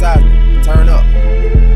Turn up.